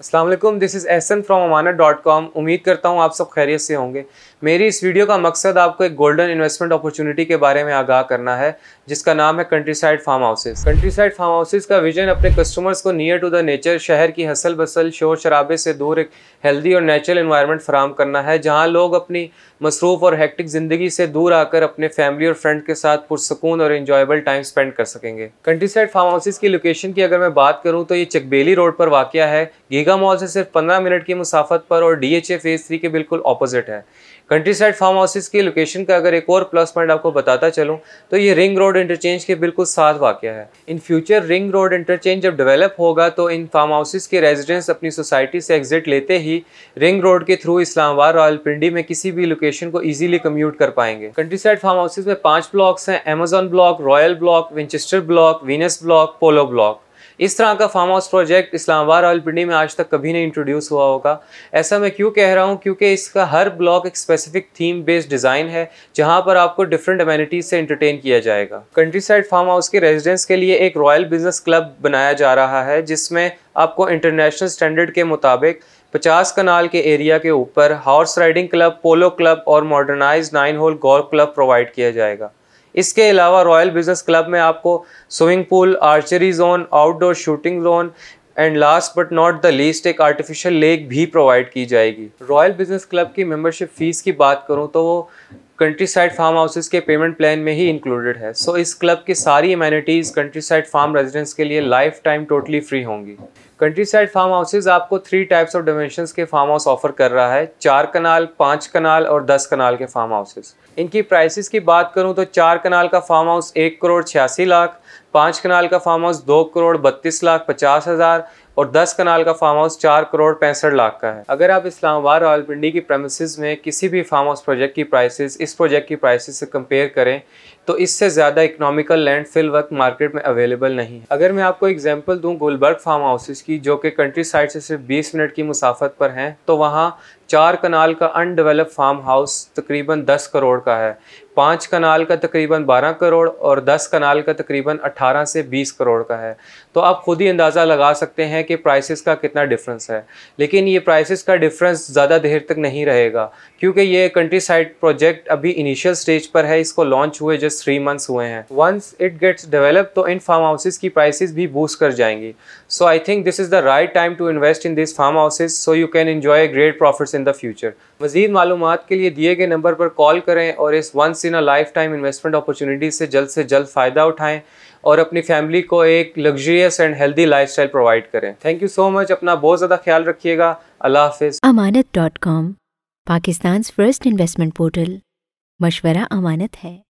Aslam this is Ehsan from Amana dot com उम्मीद करता हूँ आप सब खैरियत से होंगे। मेरी इस वीडियो का मकसद आपको एक गोल्डन इन्वेस्टमेंट अपॉर्चुनिटी के बारे में आगाह करना है, जिसका नाम है countryside farm houses countryside farm houses का विजन अपने कस्टमर्स को नियर टू द नेचर शहर की हसल बसल शोर शराबे से दूर एक हेल्दी और नेचुरल इन्वायरमेंट फराम करना है, जहाँ लोग अपनी मसरूफ़ और हेक्टिक ज़िंदगी से दूर आकर अपने फैमिली और फ्रेंड के साथ पुरसकून और इन्जॉयबल टाइम स्पेंड कर सकेंगे। कंट्री साइड फार्म हाउसेज की लोकेशन की अगर मैं बात करूँ तो ये चकबेली रोड पर वाक़ है। गीगा मॉल से सिर्फ़ पंद्रह मिनट की मुसाफत पर और D H A phase three के बिल्कुल अपोजिट है। कंट्री साइड फार्म हाउसेज की लोकेशन का अगर एक और प्लस पॉइंट आपको बताता चलूँ तो ये रिंग रोड इंटरचेंज के बिल्कुल साथ वाक़ है। In future ring road interchange जब डेवलप होगा तो इन फार्म हाउसेज के रेजिडेंट्स अपनी सोसाइटी से एग्जिट लेते ही रिंग रोड के थ्रू इस्लामाबाद, रावलपिंडी में किसी भी लोकेशन को ईजिली कम्यूट कर पाएँगे। कंट्री साइड फार्म हाउसेज में पाँच ब्लॉक्स हैं Amazon block royal block Winchester block Venus block polo block इस तरह का farm house project Islamabad Rawalpindi में आज तक कभी नहीं इंट्रोड्यूस हुआ होगा। ऐसा मैं क्यों कह रहा हूँ? क्योंकि इसका हर ब्लॉक एक स्पेसिफिक थीम बेस्ड डिज़ाइन है, जहाँ पर आपको डिफरेंट अमेनिटीज से इंटरटेन किया जाएगा। कंट्री साइड फार्म हाउस के रेजिडेंट्स के लिए एक रॉयल बिज़नेस क्लब बनाया जा रहा है, जिसमें आपको इंटरनेशनल स्टैंडर्ड के मुताबिक 50 कनाल के एरिया के ऊपर horse riding club polo club और modernize nine hole golf club provide किया जाएगा। इसके अलावा रॉयल बिज़नेस क्लब में आपको swimming pool archery zone outdoor shooting zone and last but not the least एक आर्टिफिशियल लेक भी प्रोवाइड की जाएगी। रॉयल बिज़नेस क्लब की मेंबरशिप फ़ीस की बात करूँ तो वो कंट्री साइड फार्म हाउसेज के पेमेंट प्लान में ही इंक्लूडेड है। सो so, इस क्लब की सारी immunities country side farm residents के लिए लाइफ टाइम टोटली फ्री होंगी। कंट्री साइड फार्म हाउसेज आपको थ्री टाइप्स ऑफ़ डायमेंशंस के फार्म हाउस ऑफ़र कर रहा है। चार कनाल पाँच कनाल और दस कनाल के फार्म हाउसेज इनकी प्राइसेस की बात करूँ तो चार कनाल का फार्म हाउस एक करोड़ छियासी लाख पाँच कनाल का फार्म हाउस दो करोड़ बत्तीस लाख पचास हज़ार और 10 कनाल का फार्म हाउस चार करोड़ पैंसठ लाख का है। अगर आप इस्लामाबाद रावलपिंडी की प्रेमिस में किसी भी फार्म हाउस प्रोजेक्ट की प्राइसेस इस प्रोजेक्ट की प्राइसेस से कंपेयर करें तो इससे ज़्यादा इकोनॉमिकल लैंड फिल वक्त मार्केट में अवेलेबल नहीं है। अगर मैं आपको एग्जांपल दूँ गुलबर्ग फार्म हाउसेज़ की, जो कि कंट्री साइड से सिर्फ़ 20 मिनट की मुसाफत पर हैं तो वहाँ चार कनाल का अनडेवलप फार्म हाउस तकरीबन 10 करोड़ का है। पाँच कनाल का तकरीबन 12 करोड़ और 10 कनाल का तकरीबन 18 से 20 करोड़ का है। तो आप खुद ही अंदाज़ा लगा सकते हैं कि प्राइसेस का कितना डिफरेंस है। लेकिन ये प्राइसेस का डिफरेंस ज़्यादा देर तक नहीं रहेगा, क्योंकि ये कंट्री साइड प्रोजेक्ट अभी इनिशियल स्टेज पर है, इसको लॉन्च हुए जस्ट थ्री मंथ्स हुए हैं। वंस इट गेट्स डेवलप तो इन फार्म हाउसेज की प्राइसेस भी बूस्ट कर जाएँगी। So I think this is the right time to invest in this farm houses so you can enjoy great profits in the future मजीद मालूम के लिए दिए गए नंबर पर कॉल करें और इस once in a lifetime investment opportunity से जल्द से जल्द फ़ायदा उठाएँ। और अपनी फैमिली को एक luxurious and healthy lifestyle provide करें। थैंक यू सो मच अपना बहुत ज़्यादा ख्याल रखिएगा। अल्लाह हाफिज़। Amanat dot com Pakistan first investment portal. मशवरा अमानत है।